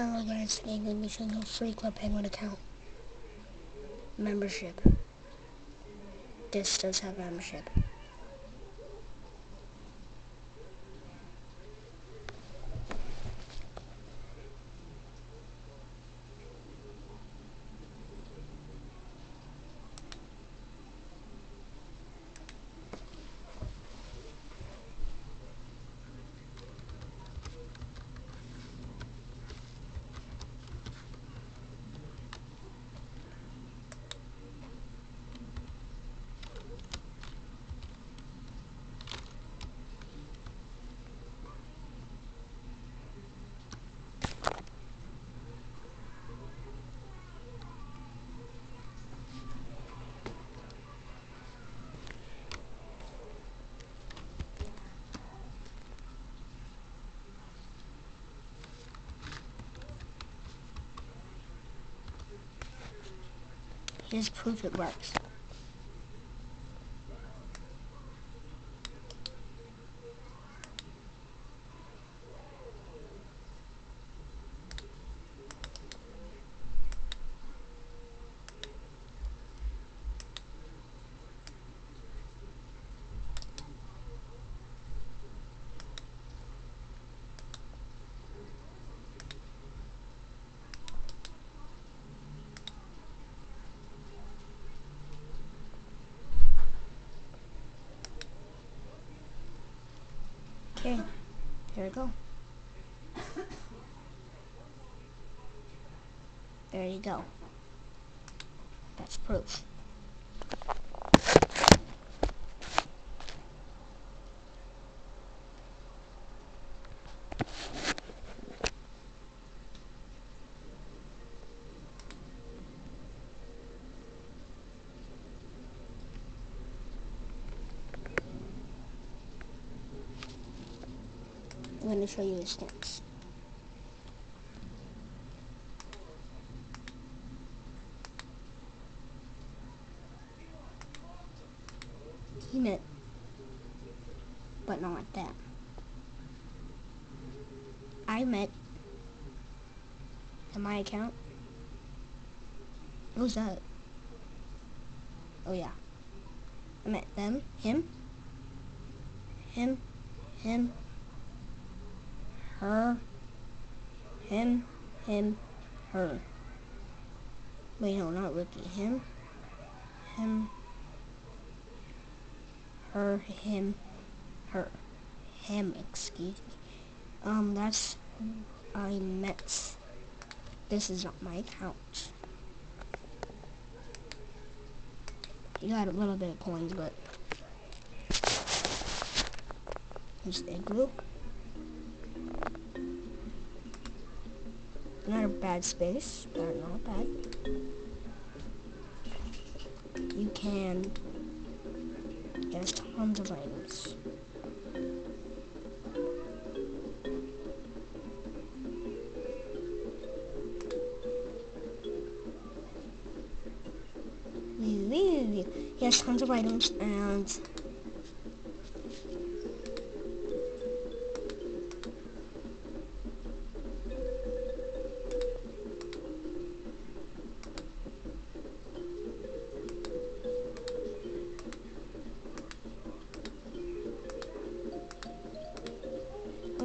Hello guys, today I'm going to be showing you a free Club Penguin account. Membership. This does have membership. Here's proof it works. Okay, here we go. There you go. That's proof. I'm to show you the steps. Team it, but not like that. I met in my account. Who's that? Oh yeah. I met them, him, him, him, her, him, him, her. Wait, no, not Ricky. Him, him, her, him, her. Him, excuse me. Um, that's I met. This is not my account. You got a little bit of coins, but here's the igloo. Not a bad space, but not bad. You can get tons of items. He has tons of items and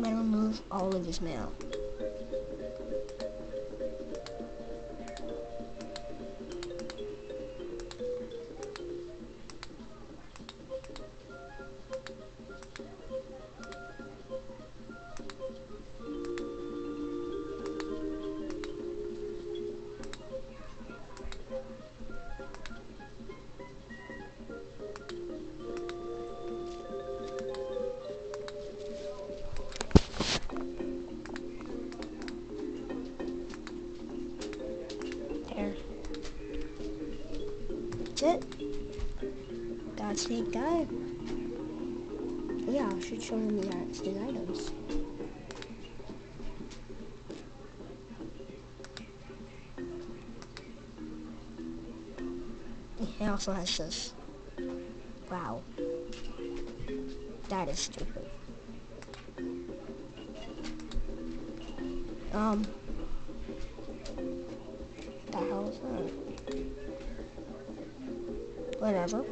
I'm gonna remove all of his mail. The guy. Oh, yeah, I should show him the, the items. He also has this. Wow. That is stupid. Um, What's that? Whatever.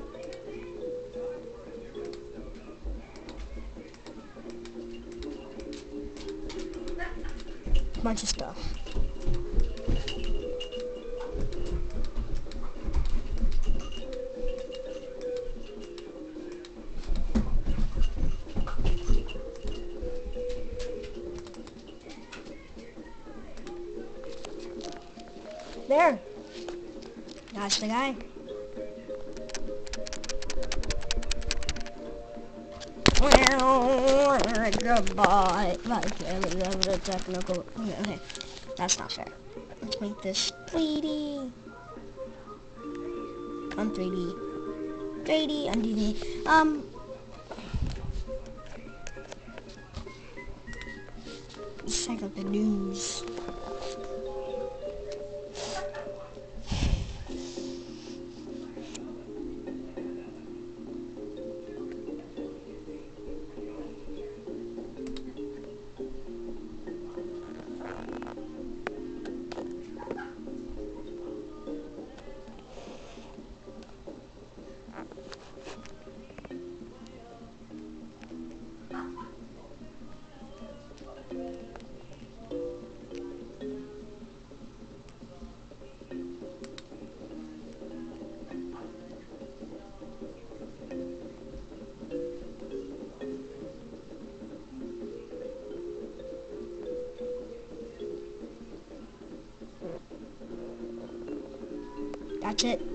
Bunch of stuff. There. That's the guy. Well, goodbye. Like, a technical. Okay, okay. That's not fair. Let's make this 3D. On 3D. 3D 3D. Um. Check out the news. That's it.